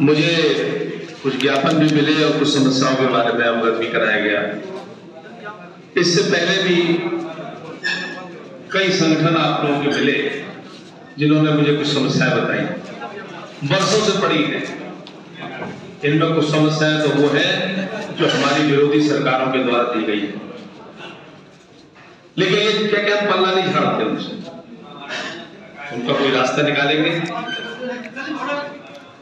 मुझे कुछ ज्ञापन भी मिले और कुछ समस्याओं के बारे में अवगत भी कराया गया। इससे पहले भी कई संगठन आप लोगों के मिले, जिन्होंने मुझे कुछ समस्याएँ बताई। वर्षों से पड़ी है। इनमें कुछ समस्याएँ तो वो है जो हमारी विरोधी सरकारों के द्वारा दी गई है। लेकिन ये क्या क्या पल्ला नहीं झाड़ते उनसे? उनका कोई रास्ता निकालेंगे?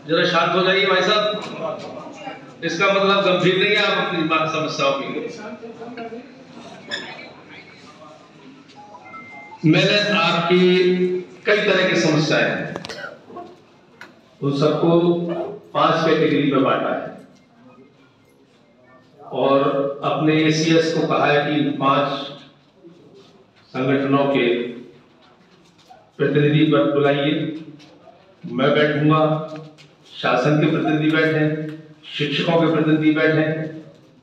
जरा शांत हो जाइए भाई साहब। इसका मतलब गंभीर नहीं है, आप अपनी बात समस्याओं की मैंने आपकी कई तरह की समस्याएँ हैं। उन सबको पाँच कैटेगरी में बांटा है। और अपने एसीएस को कहा है कि पाँच संगठनों के प्रतिनिधि पर बुलाइए। मैं बैठूँगा। शासन के प्रतिनिधि बैठे शिक्षकों के प्रतिनिधि बैठे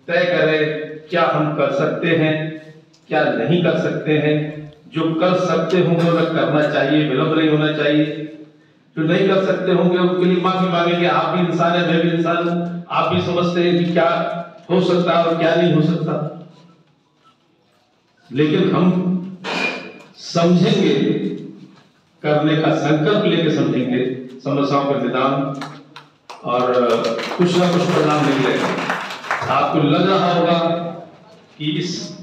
तय करें क्या हम कर सकते हैं, क्या नहीं कर सकते हैं। जो कर सकते होंगे उन्हें करना चाहिए, विलंब नहीं होना चाहिए। जो नहीं कर सकते होंगे उनके लिए माफ़ी मांगेंगे। आप भी इंसान है, मैं भी इंसान हूँ। आप भी समझते हैं कि क्या हो सकता है और क्या नहीं हो सकता। लेकिन हम समझेंगे, करने का संकल्प लेके समझेंगे। समस्याओं का निदान और कुछ ना कुछ परिणाम निकलेगा आपको लग रहा होगा कि इस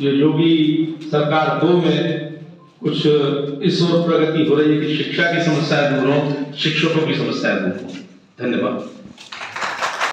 जो योगी सरकार दो में कुछ इस ओर प्रगति हो रही है कि शिक्षा की समस्याएँ दूर हो, शिक्षकों की समस्याएँ दूर हो। धन्यवाद।